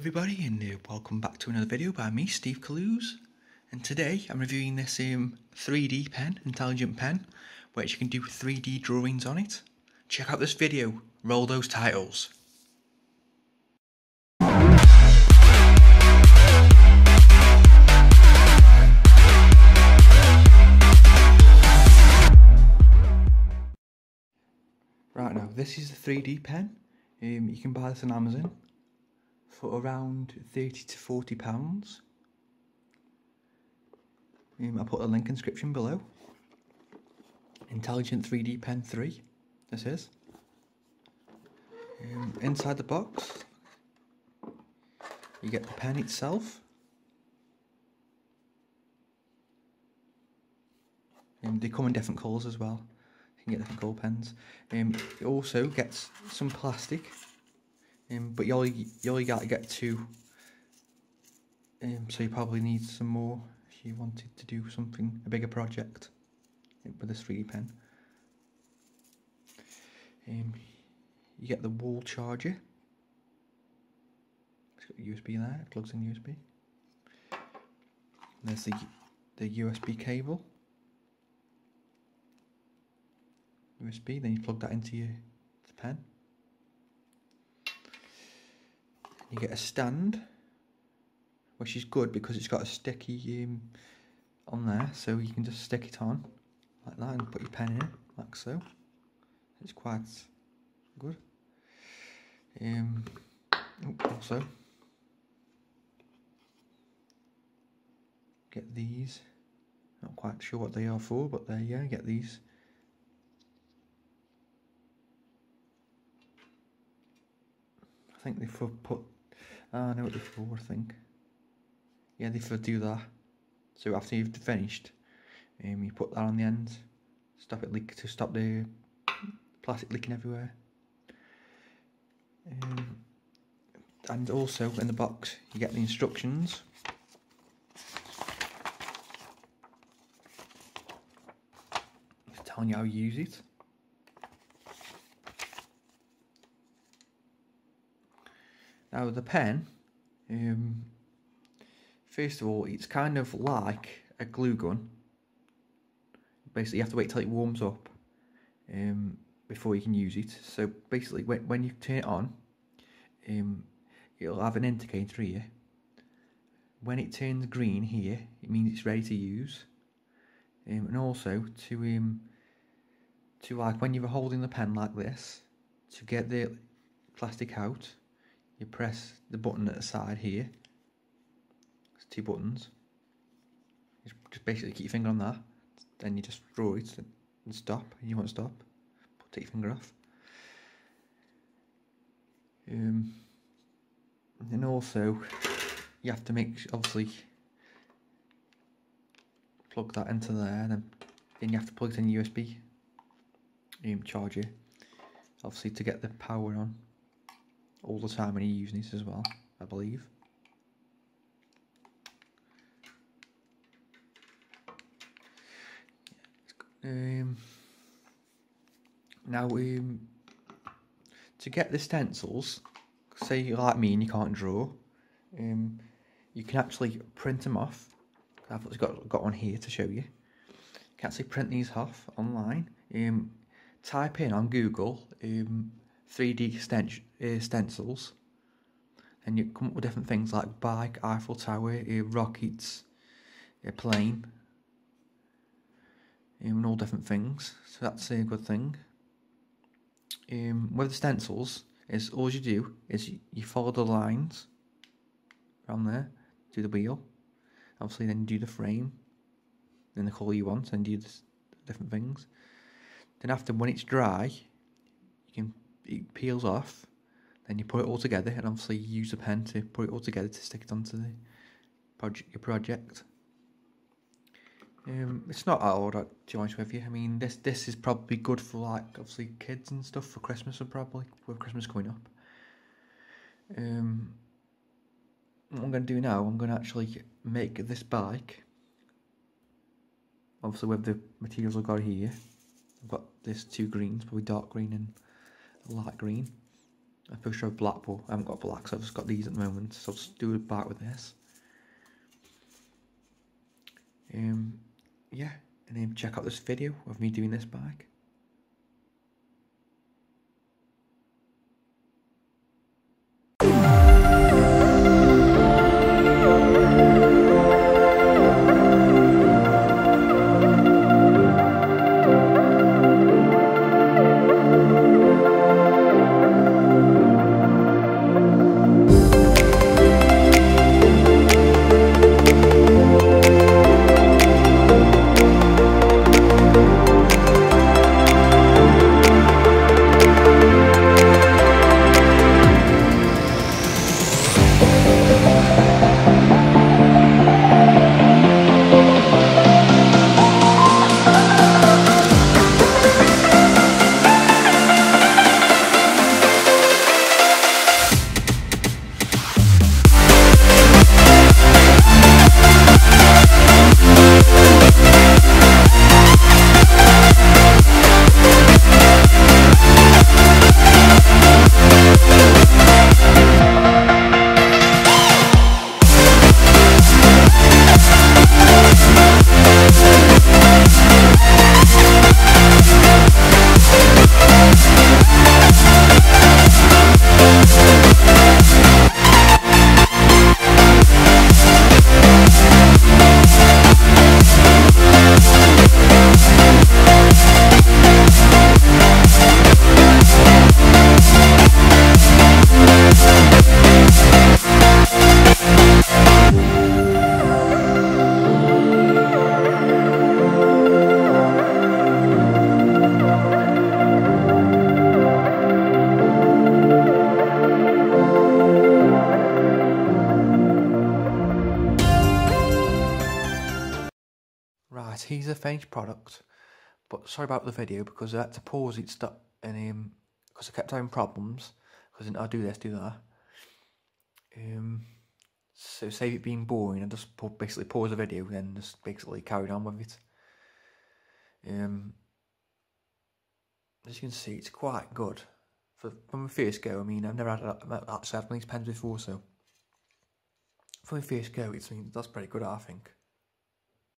everybody and uh, welcome back to another video by me Steve Calouse and today I'm reviewing this um, 3D pen, intelligent pen which you can do 3D drawings on it. Check out this video, roll those titles. Right now this is the 3D pen, um, you can buy this on Amazon for around 30 to 40 pounds. Um, I'll put a link in description below. Intelligent 3D Pen 3, this is. Um, inside the box, you get the pen itself. Um, they come in different colours as well. You can get different colour pens. Um, it also gets some plastic um, but you only, you only got to get two. Um, so you probably need some more if you wanted to do something, a bigger project with this 3D pen. Um, you get the wall charger. It's got USB there, it plugs in USB. And there's the, the USB cable. USB, then you plug that into your pen. You get a stand which is good because it's got a sticky um, on there so you can just stick it on like that and put your pen in like so. It's quite good. Um, also get these. Not quite sure what they are for but there you go get these. I think they've put Ah, I know what they're I think. Yeah, they do that. So after you've finished, um, you put that on the end, stop it leak to stop the plastic leaking everywhere. Um, and also in the box you get the instructions. It's telling you how to use it. Now the pen, um, first of all, it's kind of like a glue gun. Basically, you have to wait till it warms up um, before you can use it. So basically, when, when you turn it on, um, it'll have an indicator here. When it turns green here, it means it's ready to use. Um, and also to um, to like when you're holding the pen like this, to get the plastic out, you press the button at the side here. There's two buttons. You just basically keep your finger on that. Then you just draw it and stop. And you want to stop, take your finger off. Um, and also, you have to make obviously plug that into there. Then, then you have to plug it in USB um, charger, obviously to get the power on all the time when you're using this as well, I believe. Um, now, um, to get the stencils, say you're like me and you can't draw, um, you can actually print them off. I've got, got one here to show you. You can actually print these off online. Um, type in on Google um, 3D sten- uh, stencils, and you come up with different things like bike, Eiffel Tower, uh, rockets, a plane, um, and all different things. So that's a good thing. Um, with the stencils, is all you do is you, follow the lines around there, do the wheel. Obviously, then do the frame, then the colour you want, and do the different things. Then after when it's dry, you can it peels off. Then you put it all together, and obviously you use a pen to put it all together to stick it onto the project. Your project. Um, it's not hard, to be honest with you. I mean, this this is probably good for like obviously kids and stuff for Christmas, and probably with Christmas coming up. Um, what I'm going to do now, I'm going to actually make this bike. Obviously, with the materials I've got here, I've got this two greens, probably dark green and light green. I a black, but I haven't got black, so I've just got these at the moment. So I'll just do it back with this. Um, yeah, and then check out this video of me doing this bike. Finished product. But sorry about the video because I had to pause it stop and um because I kept having problems because I do this, do that. Um, so save it being boring, I just basically pause the video and then just basically carried on with it. Um, as you can see, it's quite good. For from my first go, I mean, I've never had actually had one of these pens before, so from my first go, it's I mean, that's pretty good, I think.